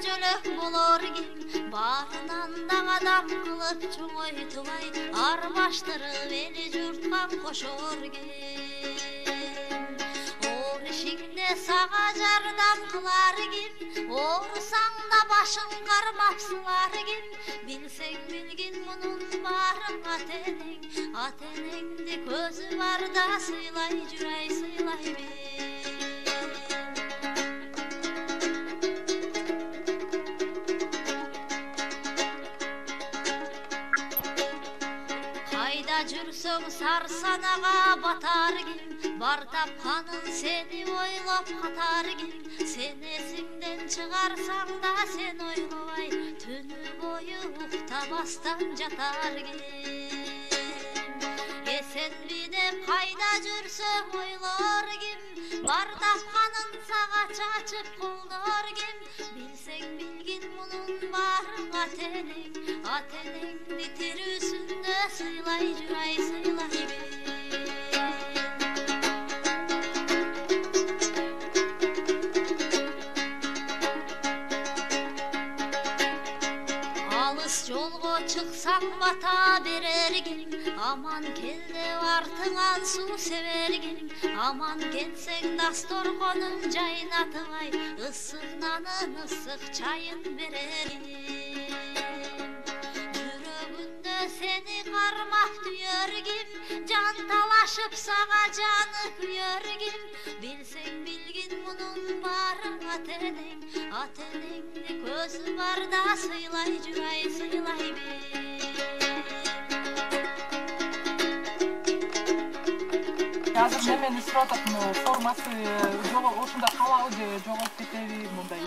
bacılık bulur git Batından da adam kılık çumay tılay Arbaştırı beni cürtmam koşur git. Or işinde sağa cardan kılar git Orsan da başın karmapsılar git. Bilsen bilgin bunun barın atenin Atenin de közü var da sıylay cürey sıylay bil жүрсөң сар санаға батар кең бар тапқаның сені ойлап қатар кең сен есіңден шығарсаң да сен ойлай. Түні бойы ұйықтамастан жатар кең есен билеп қайда жүрсең ойлар кең бар тапқаның саға шашып қолдар кең білсең бил Yağmurun var atenin, atenin bitir üstünde sıylay cüray sıylay bir. Alış yol çıksan bata bir ergin ким аман кел деп артыңан суу себер ким аман кетсең дасторконун жайнатыбай ысык нанын ысык чайын берер ким жүрөгүндө сени кармап түйөр ким жан талашып сага жаны күйөр ким билсең билгин мунун баарын ата энең ата энеңди көзү барда сыйлай жүрай сыйлай бер қазір немен сұрап жатырмын формасы жолы ошында же де жоғалып кетеби мындай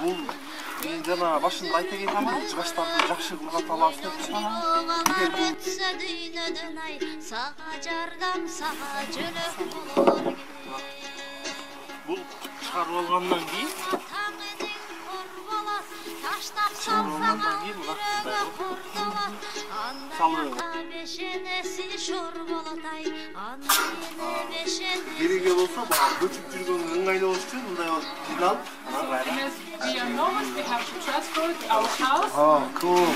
бұл мен жаңа башында айта кеткенмін жыгачтарды жакшы алабыз деп эгер бул сага жардам сага жүрөк бул чыгарып алгандан кийин taşlar salsana yüreğime kurdalar Anlayana beşenesi olsa bana göçüp çürgünün ıngayla oluşturuyor Bunda yol final Oh, cool.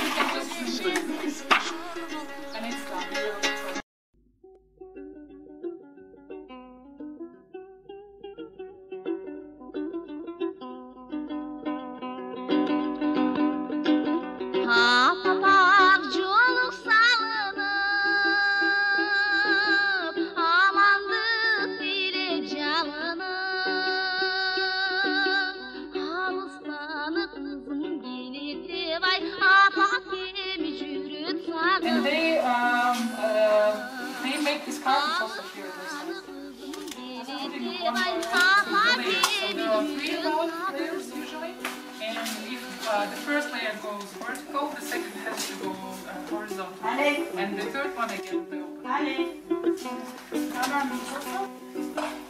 Uh, the first layer goes vertical, the second has to go uh, horizontal, and the third one again the opposite.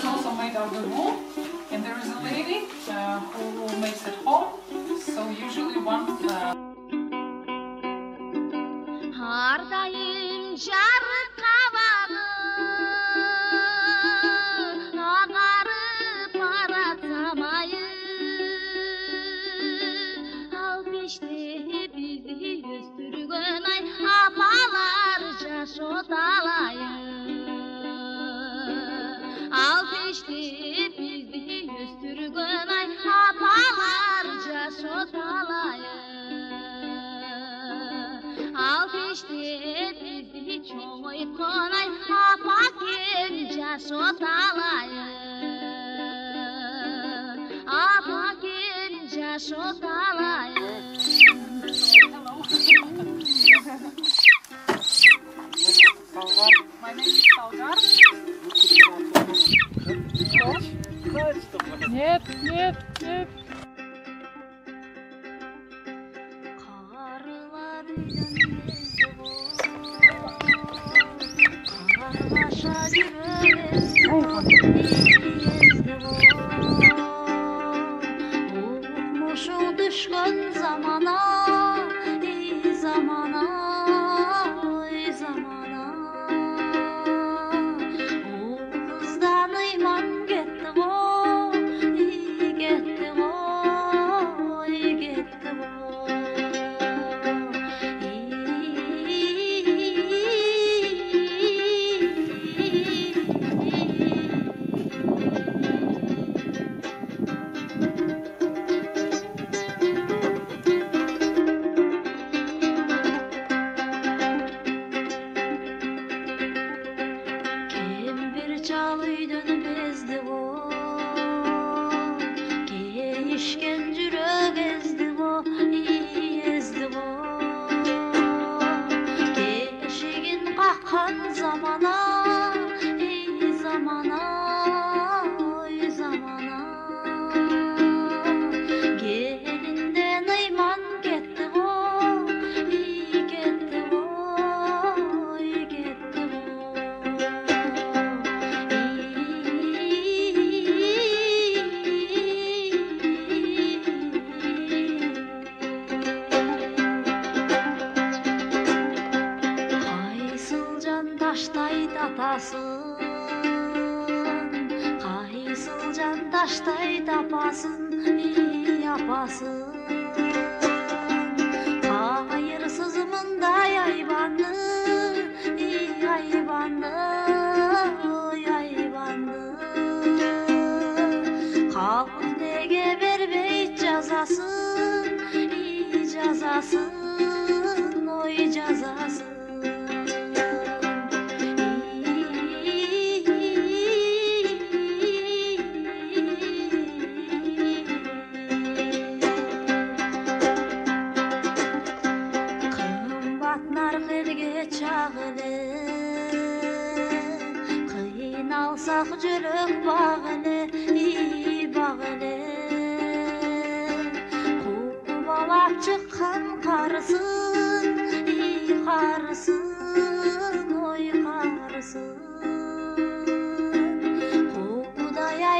is also made out of wool, and there is a lady uh, who makes it home, so usually one... Uh... geçti bizi üstürgünay apalarca sotalayı Alt geçti bizi çoğu konay. Apakinca sotalayı Apakinca sotalayı Hello. My name is Salgar. Нет, нет, нет. атасын қайсыл жанташтай тапасын ей апасын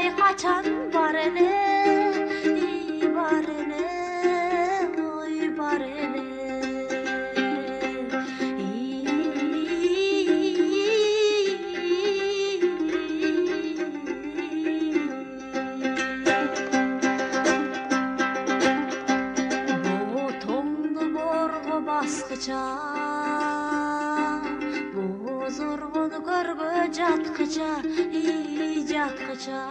Ay kaçan barını, barını, oy barını. baskıca Bu zorbanı görgü jatqıca, jatqıca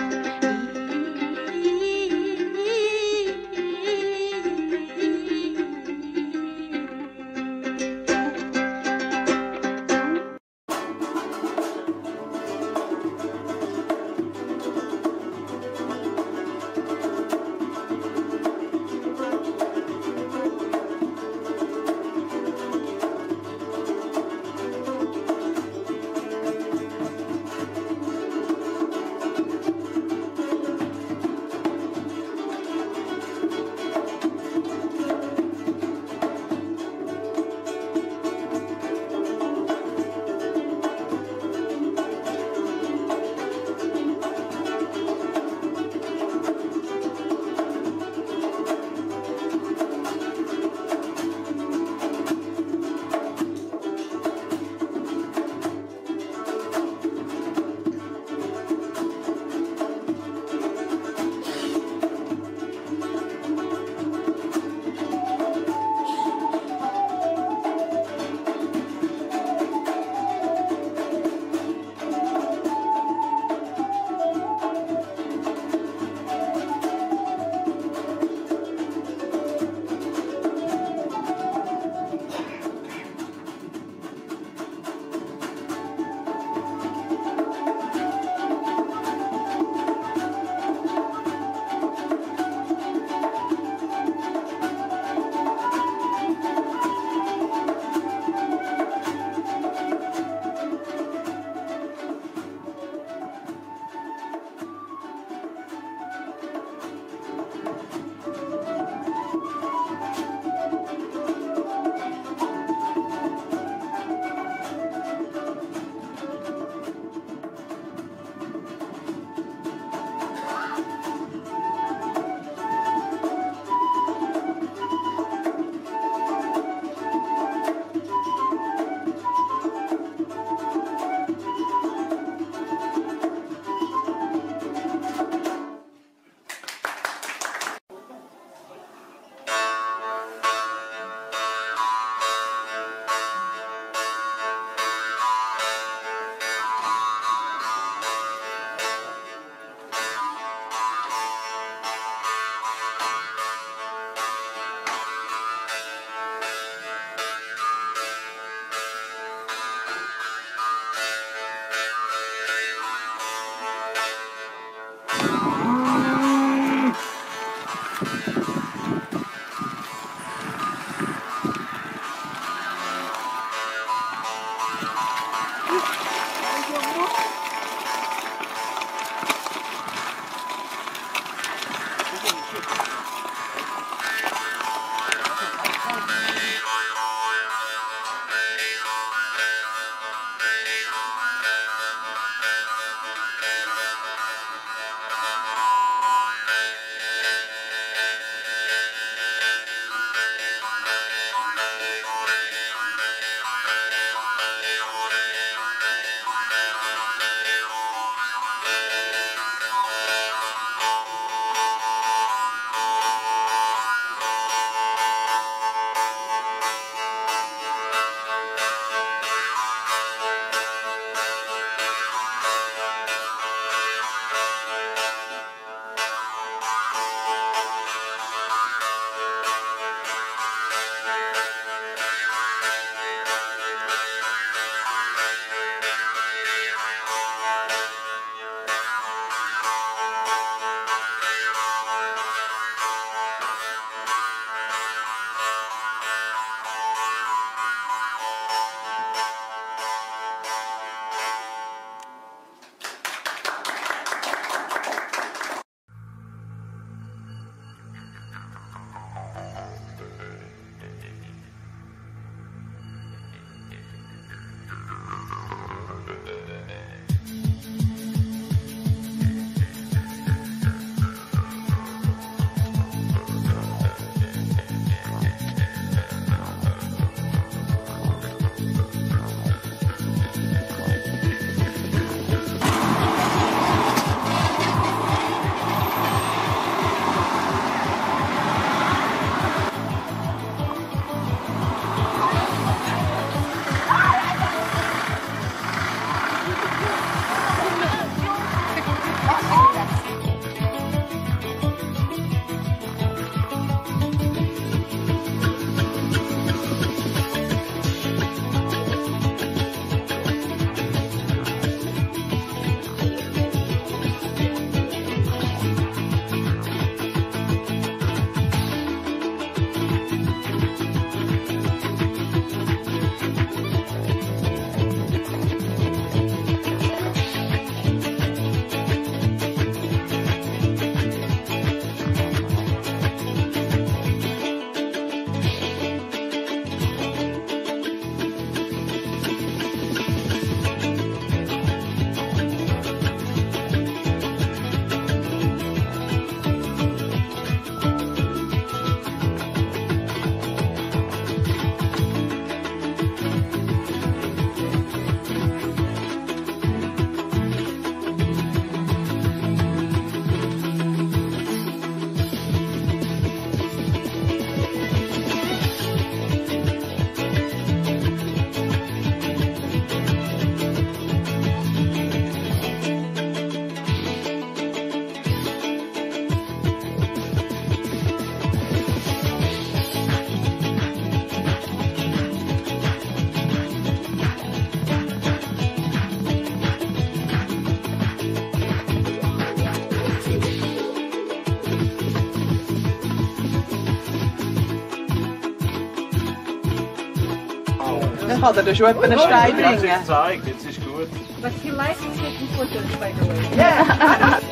kann dir da schon etwa einen Stein bringen. gezeigt, jetzt ist gut. But he likes taking photos, by the way. You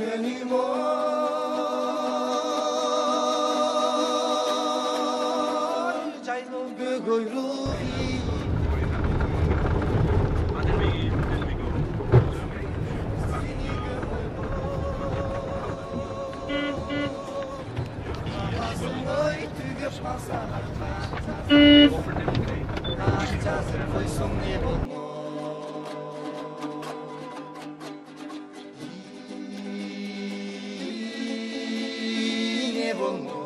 anymore. 영광